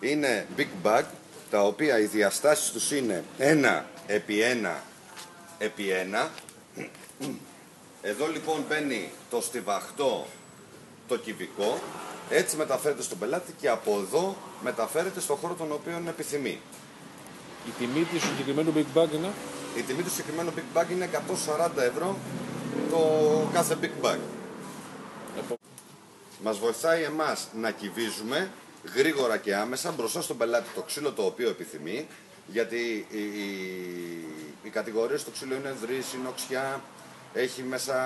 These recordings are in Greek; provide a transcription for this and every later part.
είναι big bag, τα οποία οι διαστάσεις τους είναι 1 επί 1 επί 1. Εδώ λοιπόν μπαίνει το στιβαχτό, το κυβικό, έτσι μεταφέρεται στον πελάτη και από εδώ μεταφέρεται στον χώρο τον οποίο επιθυμεί. Η τιμή του συγκεκριμένου Big Bag είναι; Η τιμή του συγκεκριμένου big bag είναι 140 ευρώ το κάθε big bag. Μας βοηθάει εμάς να κυβίζουμε γρήγορα και άμεσα μπροστά στον πελάτη το ξύλο το οποίο επιθυμεί γιατί οι, οι, οι κατηγορίες του ξύλου είναι δρύση, νοξιά, έχει μέσα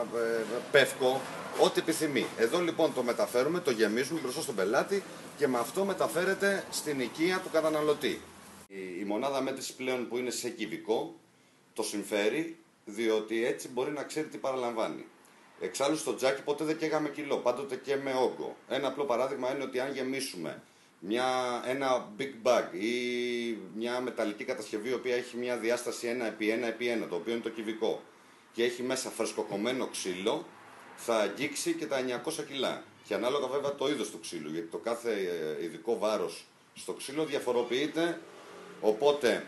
ε, πεύκο, ό,τι επιθυμεί. Εδώ λοιπόν το μεταφέρουμε, το γεμίζουμε μπροστά στον πελάτη και με αυτό μεταφέρεται στην οικία του καταναλωτή. Η, η μονάδα μέτρησης πλέον που είναι σε κυβικό το συμφέρει διότι έτσι μπορεί να ξέρει τι παραλαμβάνει. Εξάλλου στο τζάκι ποτέ δεν καίγαμε κιλό, πάντοτε και με όγκο. Ένα απλό παράδειγμα είναι ότι αν γεμίσουμε μια, ένα big bag ή μια μεταλλική κατασκευή η οποία έχει μια διάσταση 1 επί 1 επί 1, το οποίο είναι το κυβικό, και έχει μέσα φρεσκοκομμένο ξύλο, θα αγγίξει και τα 900 κιλά. Και ανάλογα βέβαια το είδος του ξύλου, γιατί το κάθε ε, ειδικό βάρος στο ξύλο διαφοροποιείται, οπότε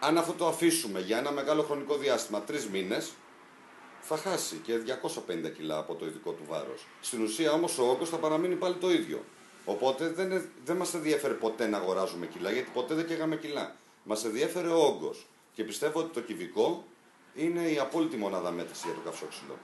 αν αυτό το αφήσουμε για ένα μεγάλο χρονικό διάστημα, τρεις μήνες, θα χάσει και 250 κιλά από το ειδικό του βάρος. Στην ουσία όμως ο όγκος θα παραμείνει πάλι το ίδιο. Οπότε δεν, είναι- δεν μας ενδιαφέρει ποτέ να αγοράζουμε κιλά, γιατί ποτέ δεν καίγαμε κιλά. Μας ενδιαφέρει ο όγκος. Και πιστεύω ότι το κυβικό είναι η απόλυτη μονάδα μέτρηση για το καυσόξυλο.